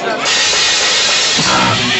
Obrigado.